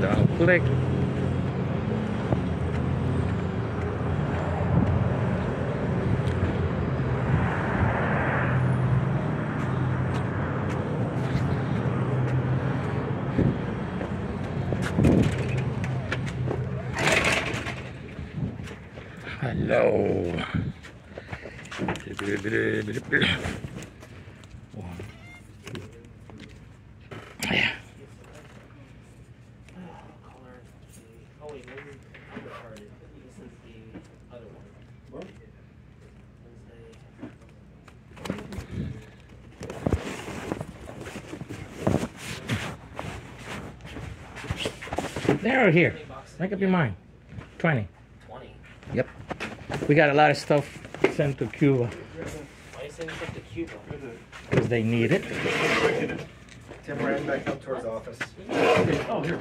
Click. Hello. Wait, maybe undercarded. This is the other one. They're here. Make up your mind. 20. Twenty. Yep. We got a lot of stuff sent to Cuba Why are you sending stuff to Cuba? because they need it. Tim ran back up towards his office. Oh, here.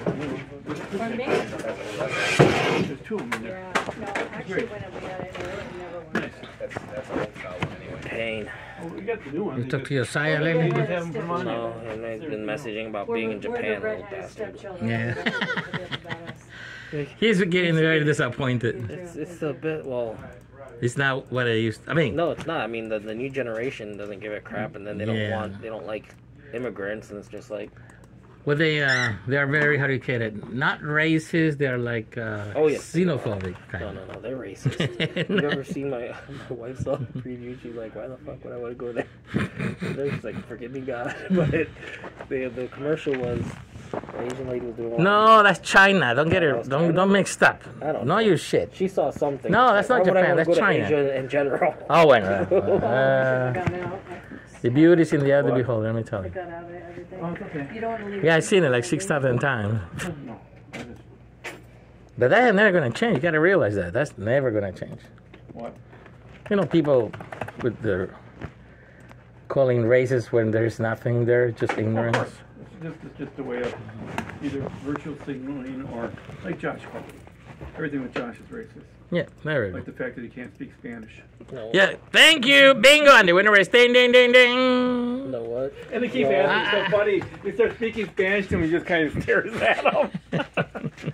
Pardon me? There's two of them there. Yeah, no, actually, when we got it, it never went. Nice. That's, that's an old file anyway. Pain. Oh, we got the new one. You They talk to your sire They lately? just have them from No, there. and I've been messaging about We're- being in we're the Japan, little redheaded bastard. Yeah. That's what it is about us. He's getting very disappointed. It's it's a bit well. It's not what I used. I mean, No, it's not. I mean, the the new generation doesn't give a crap, and then they don't Yeah. want they don't like immigrants, and it's just like well, they uh, they are very how do you call it? Not racist. They're like uh, Oh, yeah. xenophobic kind no, of. no, no, they're racist. you ever seen my my wife saw the preview? She's like, why the fuck would I want to go there? They're just like, forgive me, God. But the the commercial was Asian lady was doing. all- No, that's China. Don't get it. Don't China? don't mix up. I don't know know. your shit. She saw something. No, that's not Why would I Japan, wanna that's go to China. Asia in general. Oh, well, uh, Gone out. The beauty is in the eye of the beholder. Let me tell you. got of. Oh, it's okay. You don't leave. Yeah, I've seen it like six thousand times. No. I just- But that's never gonna change. You gotta realize that. That's never gonna change. What? You know, people with their calling races when there's nothing there, just Of ignorance. course. It's just, it's just a way of either virtual signaling or, like Josh called. Everything with Josh is racist. Yeah, there we go. Like the fact that he can't speak Spanish. No. Yeah, thank you. Bingo, and the winner is ding, ding, ding, ding. No what? And they keep Yeah. asking, it's so funny. We start speaking Spanish to him, he just kind of stares at him.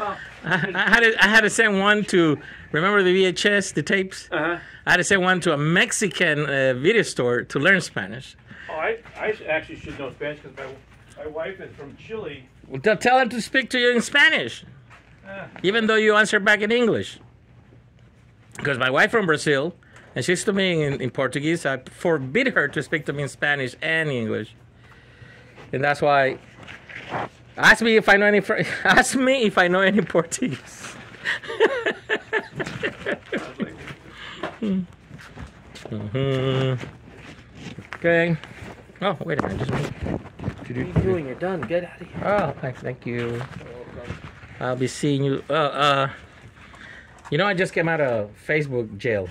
I, I had to, I had to send one to remember the VHS, the tapes. Uh-huh. I had to send one to a Mexican uh, video store to learn Spanish. Oh, I, I actually should know Spanish because my, my wife is from Chile. Well, tell- tell her to speak to you in Spanish, Ah. Even though you answer back in English. Because my wife from Brazil, and she's to me in, in Portuguese. I forbid her to speak to me in Spanish and English, and that's why. Ask me if I know any. Ask me if I know any Portuguese. hmm Okay. Oh, wait a minute. Just What are you doing? You're done. Get out of here. Oh, thank, thank you. I'll be seeing you. Uh, uh, you know, I just came out of Facebook jail.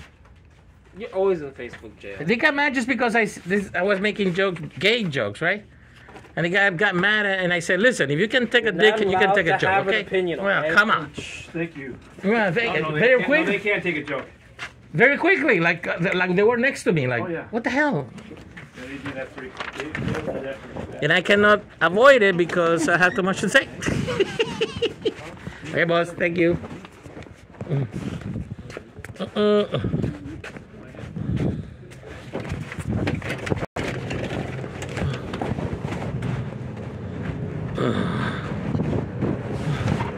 You're always in Facebook jail. They got mad just because I, this, I was making jokes, gay jokes, right? And the guy got mad, and I said, "Listen, if you can take a You're dick, and you can take a joke, have an okay? opinion on well, come on. Thank you. Well, they- no, they very quick, No, they can't take a joke. very quickly, like uh, like they were next to me, like, Oh, yeah. what the hell? And I cannot avoid it because I have too much to say. okay, boss, thank you. Uh-uh.